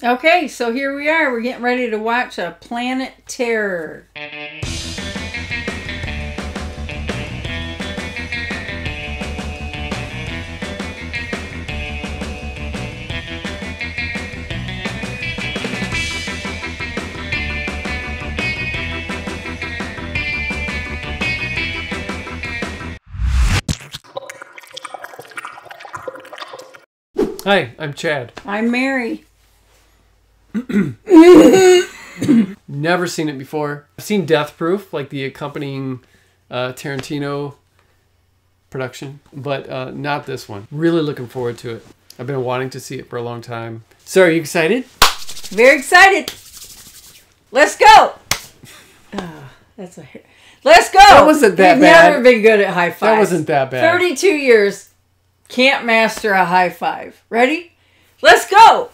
Okay, so here we are. We're getting ready to watch a Planet Terror. Hi, I'm Chad. I'm Mary. Never seen it before. I've seen Death Proof, like the accompanying uh, Tarantino production, but uh, not this one. Really looking forward to it. I've been wanting to see it for a long time. So, are you excited? Very excited. Let's go. Ah, that's a. Let's go. That wasn't that We've bad. never been good at high fives. That wasn't that bad. 32 years, can't master a high five. Ready? Let's go.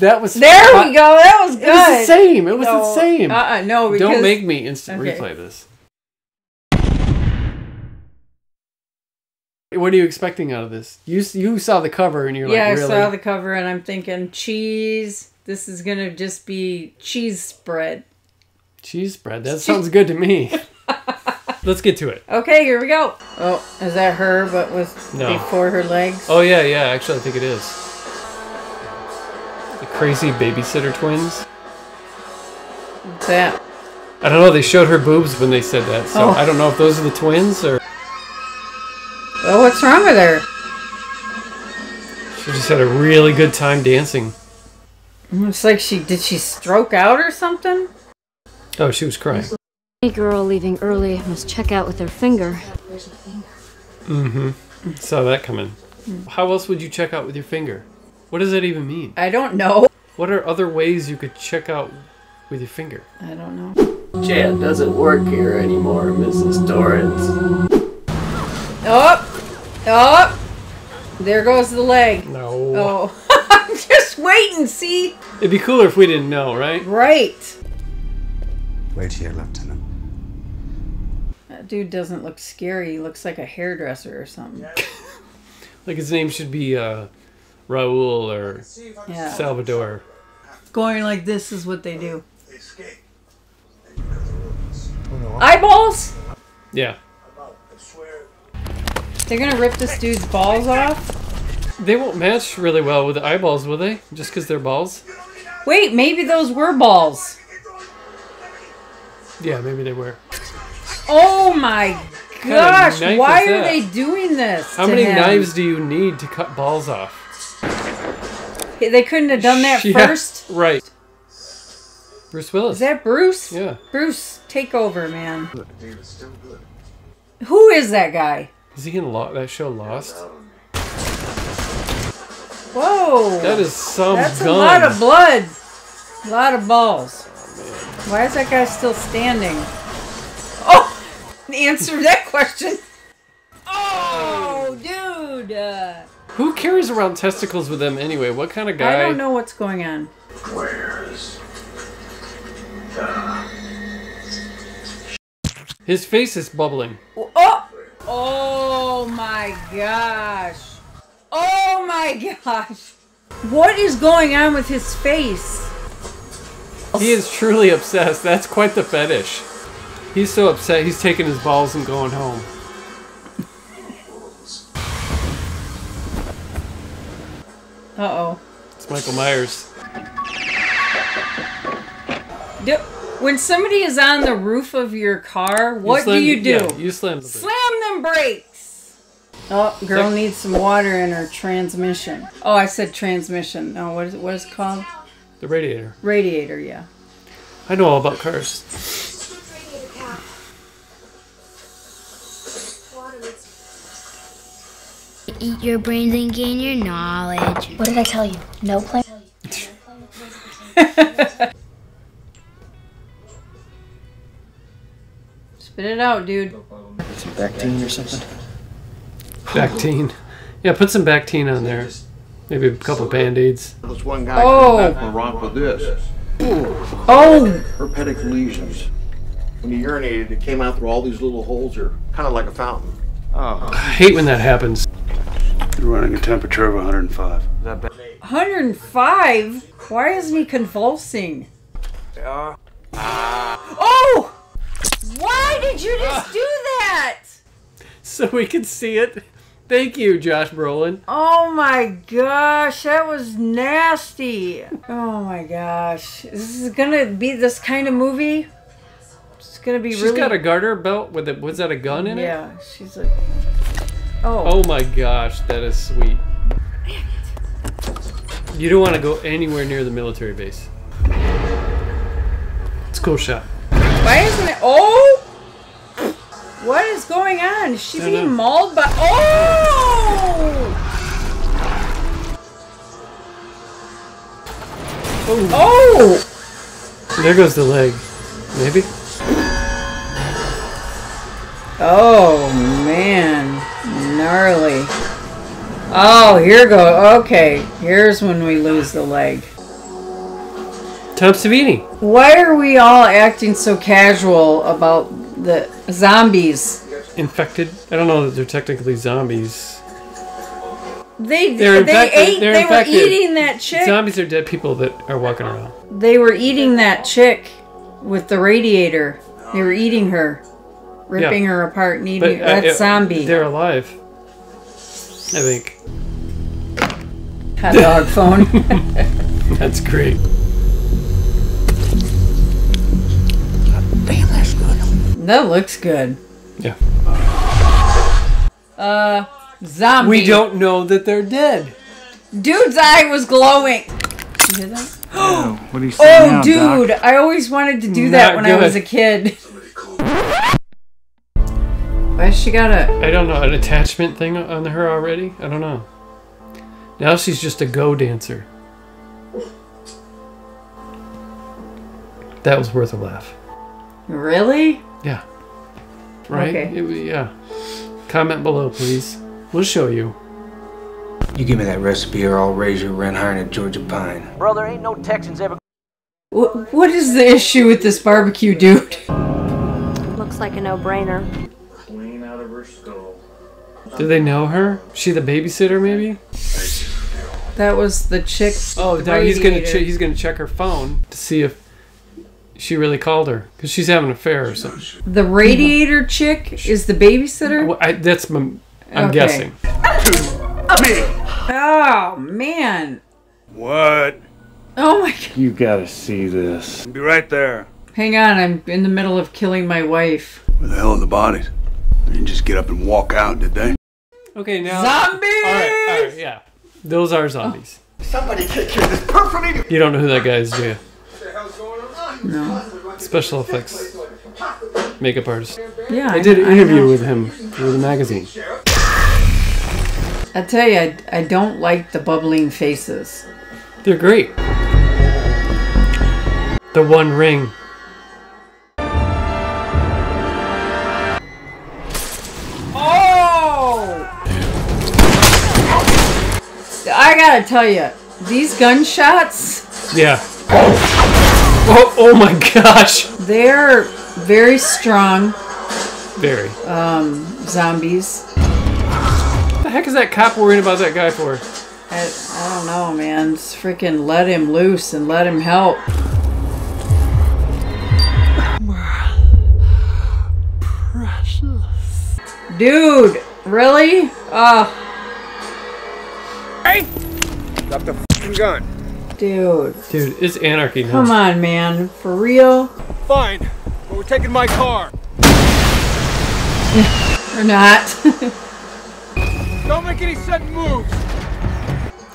That was There we go. That was good. It was the same. It was No, the same. Uh-uh, no, because Don't make me instant Okay. replay this. What are you expecting out of this? You you saw the cover and you're yeah, like, really? I saw the cover and I'm thinking cheese. This is gonna just be cheese spread. cheese spread. That sounds good to me. Let's get to it. Okay, here we go. Oh, is that her? But with No. before her legs? Oh yeah, yeah. Actually, I think it is. The crazy babysitter twins. What's that? I don't know. They showed her boobs when they said that, so Oh. I don't know if those are the twins or Oh, what's wrong with her? she just had a really good time dancing. Looks like she did she stroke out or something? Oh, she was crying. Any girl leaving early must check out with their finger. Mm-hmm. Saw that coming. How else would you check out with your finger? What does that even mean? I don't know. What are other ways you could check out with your finger? I don't know. Chad doesn't work here anymore, Mrs. Torrance. Oh, oh, there goes the leg. No. Oh, I'm just waiting. See, It'd be cooler if we didn't know, right? right. Wait here, Lieutenant. That dude doesn't look scary. He looks like a hairdresser or something. Like his name should be uh, Raul or Yeah. Salvador. Going like this is what they do. Eyeballs? Yeah. They're gonna rip this dude's balls off? They won't match really well with the eyeballs, will they? Just because they're balls? Wait, maybe those were balls. Yeah, maybe they were. Oh my kind of gosh, why are they doing this? How to many him? knives do you need to cut balls off? They couldn't have done that Yeah, first. Right. Bruce Willis. Is that Bruce? Yeah. Bruce, take over, man. Who is that guy? Is he in Lo- that show Lost? Whoa. That is some That's gun. a lot of blood. A lot of balls. Why is that guy still standing? Oh, answer that question. Oh, dude. Uh, Who carries around testicles with them anyway? What kind of guy? I don't know what's going on. Where's the... His face is bubbling. Oh! Oh my gosh. Oh my gosh. What is going on with his face? He is truly obsessed. That's quite the fetish. He's so upset. He's taking his balls and going home. Michael Myers. Do, when somebody is on the roof of your car, what slam- do you do? yeah, you slam the brakes. Slam them brakes. Oh, girl Like- needs some water in her transmission. Oh, I said transmission. No, what is it? What is it called? The radiator. Radiator. Yeah. I know all about cars. Eat your brains and gain your knowledge. What did I tell you? No play. Spit it out, dude. some Bactine or something? Bactine. Yeah, put some Bactine on there. Maybe a couple band-aids. This one guy Oh. came back from Iraq with this. Oh, Herpetic lesions. When you urinated, it came out through all these little holes here, kind of like a fountain. Oh. I hate when that happens. You're running a temperature of 105. Is that bad? 105? Why isn't he convulsing? Yeah. Oh! Why did you just do that? So we can see it. Thank you, Josh Brolin. Oh my gosh, that was nasty. Oh my gosh. This is gonna be this kind of movie? It's gonna be She's really. got a garter belt with it. Was that a gun in it? Yeah, she's like. Oh. Oh my gosh, that is sweet. You don't want to go anywhere near the military base. It's a cool shot. Why isn't it? Oh! What is going on? She's being know. mauled by. Oh! Oh! There goes the leg. Maybe? Oh man, gnarly. Oh, here go. Okay, here's when we lose the leg. Tom Savini. Why are we all acting so casual about the zombies? Infected. I don't know that they're technically zombies. They They're they infected. ate. They're they infected. were eating that chick. Zombies are dead people that are walking around. They were eating that chick with the radiator. They were eating her, ripping her apart and eating. uh, That's uh, zombie. They're alive. I think. Hot dog phone. That's great. Damn, that's good. that looks good. Yeah. Uh, zombie. We don't know that they're dead. Dude's eye was glowing. You hear that? Oh, What do you say Oh, now, dude, Doc? I always wanted to do that Not when I was a kid. Why she got a? I don't know, an attachment thing on her already? I don't know. Now she's just a go dancer. That was worth a laugh. Really? Yeah. Right? Okay. It- yeah. Comment below, please. We'll show you. You give me that recipe or I'll raise your rent higher than Georgia pine. Bro, there ain't no Texans ever What, what is the issue with this barbecue dude? Looks like a no-brainer. Clean Do they know her? She the babysitter, maybe? That was the chick. Oh, now he's gonna che- he's gonna check her phone to see if she really called her because she's having an affair or something. The radiator chick is the babysitter. Well, I, that's my, I'm Okay. guessing. Oh man. What? Oh my god. You gotta see this. Be right there. Hang on, I'm in the middle of killing my wife. Where the hell are the bodies? They didn't just get up and walk out, did they? Okay, now. Zombies! All right, all right, yeah. Those are zombies. Somebody take care of this perfectly. You don't know who that guy is, do you? No. Special effects makeup artist. Yeah. I did an interview with him for the magazine. I tell you, I, I don't like the bubbling faces. They're great. The One Ring. Gotta tell you, these gunshots, Yeah. Oh, oh my gosh. they're very strong Very. um, zombies. What the heck is that cop worrying about that guy for? I, I don't know, man. Just freaking let him loose and let him help. Dude, really? Uh, Drop the fucking gun. dude. Dude, it's anarchy now. Come on, man. For real? Fine, but we're taking my car. Or not? Don't make any sudden moves.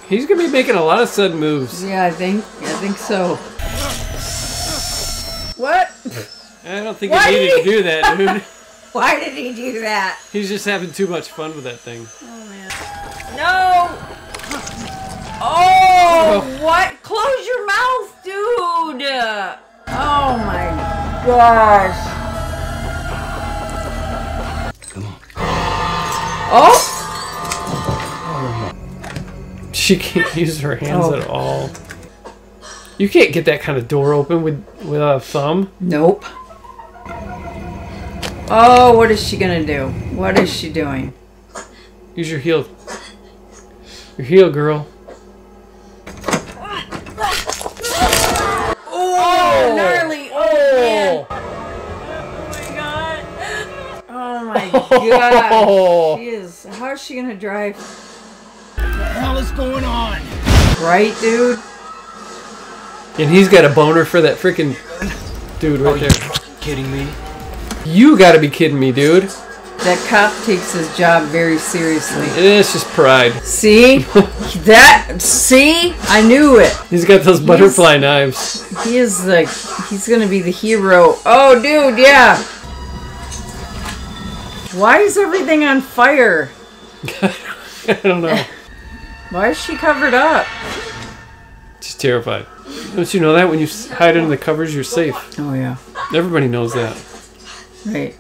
He's gonna be making a lot of sudden moves. yeah, I think I think so. What? I don't think Why he needed did to do that, dude. Why did he do that? He's just having too much fun with that thing. Oh man. No! Oh, oh, what? Close your mouth, dude! Oh my gosh. Come on. Oh! She can't use her hands Oh. at all. You can't get that kind of door open with with a thumb. Nope. Oh, what is she gonna do? What is she doing? Use your heel. Your heel, girl. Gosh. She is. How is she gonna drive? What the hell is going on? Right, dude? And he's got a boner for that freaking dude right there. Kidding me? You gotta be kidding me, dude. That cop takes his job very seriously. It's just pride. See? that see? I knew it. He's got those butterfly knives. He is like he's gonna be the hero. Oh dude, yeah. Why is everything on fire? I don't know. Why is she covered up? She's terrified. Don't you know that when you hide under the covers, you're safe? Oh yeah. Everybody knows that. Right.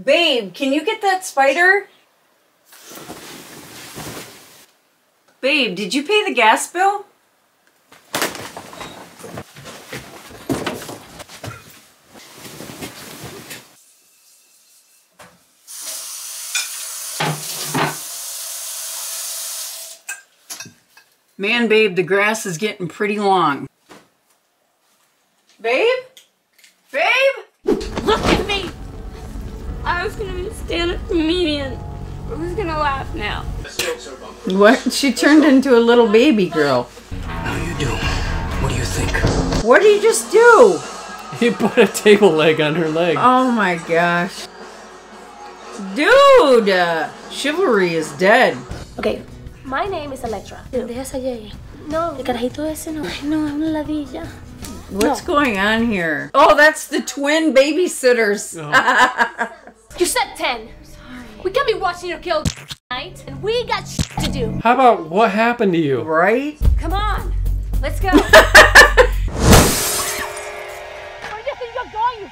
Babe, can you get that spider? Babe, did you pay the gas bill? Man, babe, the grass is getting pretty long. Babe? Babe? Look at me! I was gonna be a stand-up comedian. Who's gonna laugh now? What? She turned into a little baby girl. How you doing? What do you think? What did you just do? He put a table leg on her leg. Oh my gosh. Dude! uh, chivalry is dead. Okay, my name is Electra. Deja esa Jay. No. El carajito ese no. Ay, no, es una ladilla. What's going on here? Oh, that's the twin babysitters. You said 10. Sorry. We can't be watching your kill night, and we got shit to do. How about what happened to you? Right? Come on, let's go. Where do you think you're going?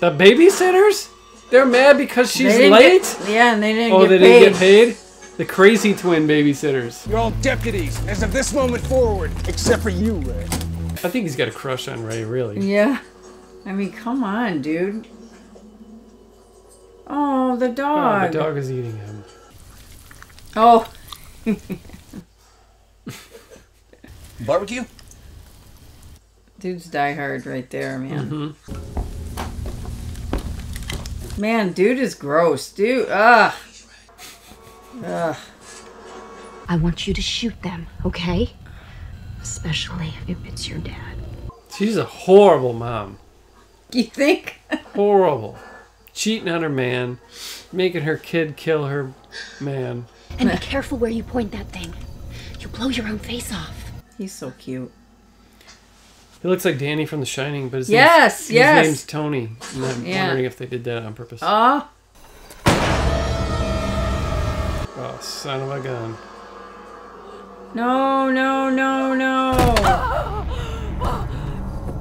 The babysitters? They're mad because she's They late? get- yeah, and they didn't oh, get they paid. didn't get paid? The crazy twin babysitters. You're all deputies as of this moment forward, except for you, Ray. I think he's got a crush on Ray, really. Yeah. I mean, come on, dude. Oh, the dog. Oh, dog. the dog is eating him. Oh. Barbecue? Dude's die hard right there, man. Mm-hmm. Man, dude is gross. Dude, ugh. Ugh. I want you to shoot them, okay? Especially if it's your dad. She's a horrible mom. You think? Horrible. Cheating on her man, making her kid kill her man. And be careful where you point that thing. You blow your own face off. He's so cute. He looks like Danny from The Shining, but his Yes, name's, yes. his name's Tony. And I'm Yeah. wondering if they did that on purpose. Oh, Oh, son of a gun. no, no, no, no.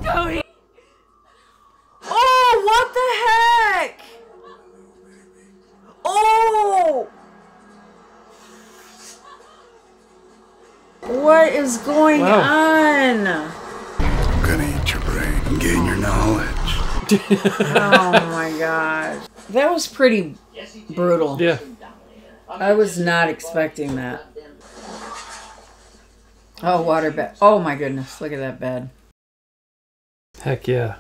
Tony! Oh, what the heck? Oh! What is going Wow. on? I'm gonna eat your brain and gain your knowledge. oh my gosh. That was pretty brutal. Yeah. I was not expecting that. Oh, water bed. Oh my goodness. Look at that bed. Heck yeah.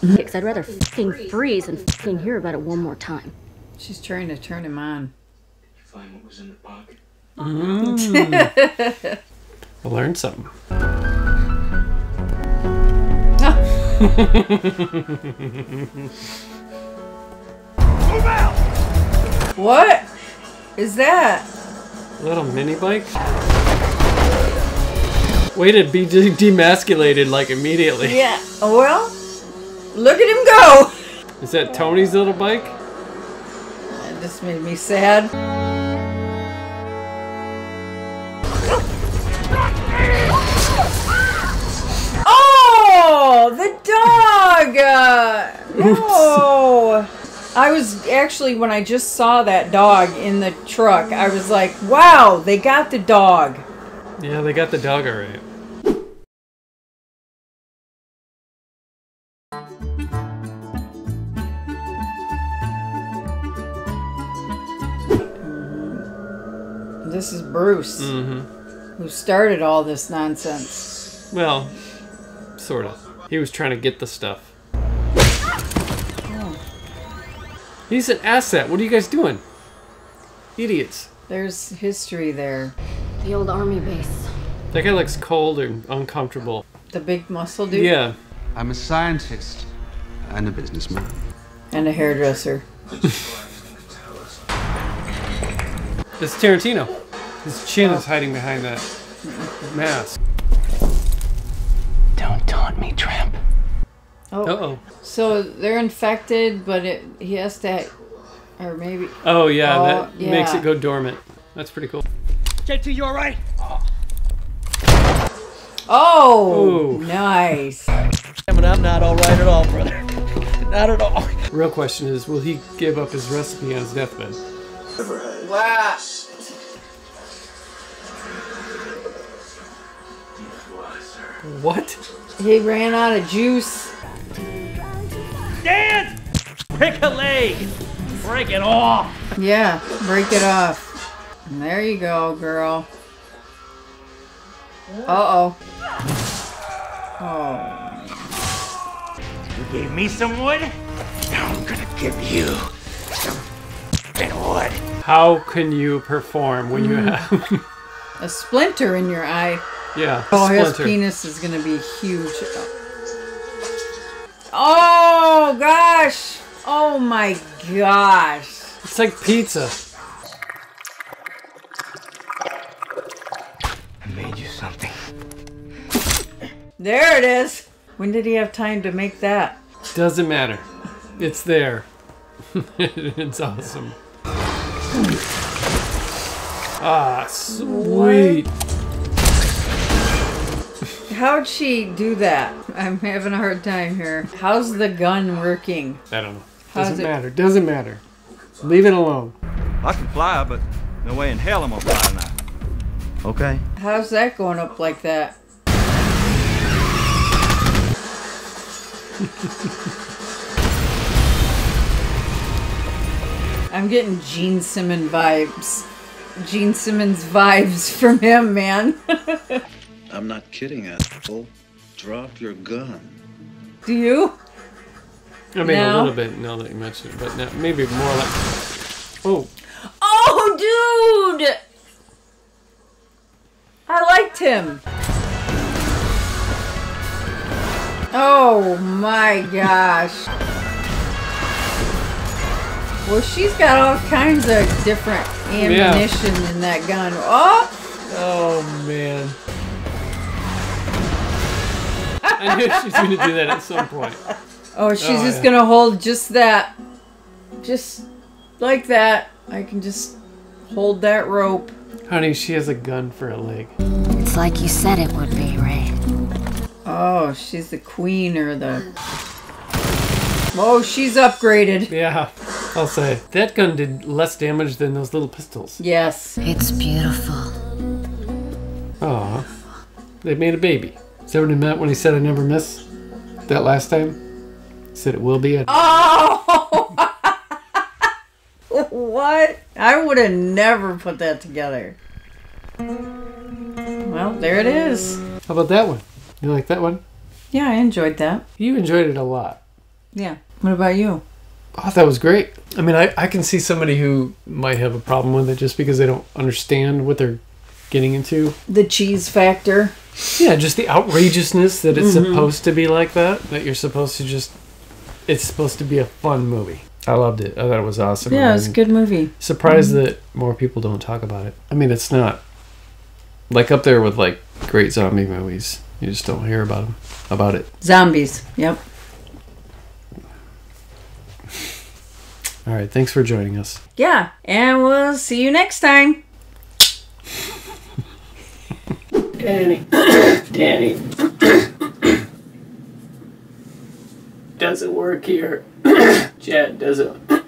Because I'd rather fucking freeze than fucking hear about it one more time. She's trying to turn him on. You Find what was in the pocket. Mm. I learned something. What is that? Little mini bike? Way to be de- demasculated like immediately. Yeah. Oh, well, look at him go. Is that Tony's little bike? That just made me sad. Oh, the dog! Uh, no! I was actually, when I just saw that dog in the truck, I was like, wow, they got the dog. Yeah, they got the dog alright. This is Bruce, Mm-hmm. who started all this nonsense. Well, sort of. He was trying to get the stuff. He's an asset. What are you guys doing? Idiots. There's history there. The old army base. That guy looks cold and uncomfortable. The big muscle dude. Yeah. I'm a scientist and a businessman. And a hairdresser. It's Tarantino. His chin is hiding behind that mask. Don't taunt me, tramp. Oh. Uh-oh. So they're infected, but it, he has to, or maybe. Oh, yeah, Oh, that makes it go dormant. That's pretty cool. JT, you alright? Oh, Ooh. nice. Damn it, I'm not alright at all, brother. Not at all. Real question is, will he give up his recipe on his deathbed? Wow. What? He ran out of juice. Dan! Break a leg! Break it off! Yeah, break it off. And there you go, girl. Uh oh. Oh. You gave me some wood? Now I'm gonna give you some wood. How can you perform when you Mm. have... A splinter in your eye. yeah, Oh, his penis is gonna be huge. Oh gosh! Oh my gosh! It's like pizza. I made you something. There it is. When did he have time to make that? Doesn't matter. It's there. it's awesome. Ah, sweet. How'd she do that? I'm having a hard time here. How's the gun working? I don't know. How's Doesn't it- matter. Doesn't matter. Leave it alone. I can fly, but no way in hell I'm gonna fly now. Okay. How's that going up like that? I'm getting Gene Simmons vibes. Gene Simmons vibes from him, man. I'm not kidding, asshole. Drop your gun. Do you? I mean, No. a little bit now that you mention it, but now, maybe more like. Oh, Oh, dude! I liked him. Oh my gosh. Well, she's got all kinds of different ammunition in that gun. Oh! oh man. I knew she was going to do that at some point. Oh, she's Oh, just yeah. gonna hold just that. Just like that. I can just hold that rope. Honey, she has a gun for a leg. It's like you said it would be, Ray. Oh, she's the queen or the. Oh, she's upgraded. Yeah, I'll say. That gun did less damage than those little pistols. Yes. It's beautiful. Aw. They made a baby. Is that what he meant when he said I never miss? That last time? Said it will be a. Oh! what? I would have never put that together. Well, there it is. How about that one? You like that one? Yeah, I enjoyed that. You enjoyed it a lot. Yeah. What about you? Oh, that was great. I mean, I, I can see somebody who might have a problem with it just because they don't understand what they're getting into. The cheese factor. Yeah, just the outrageousness that it's Mhm. supposed to be like that. That you're supposed to just. It's supposed to be a fun movie. I loved it. I thought it was awesome. Yeah, it was a I'm good movie. Surprised Mhm. that more people don't talk about it. I mean, it's not like up there with like great zombie movies. You just don't hear about them. About it. Zombies. Yep. All right. Thanks for joining us. Yeah. And we'll see you next time. Danny. Danny. Doesn't work here. Chad doesn't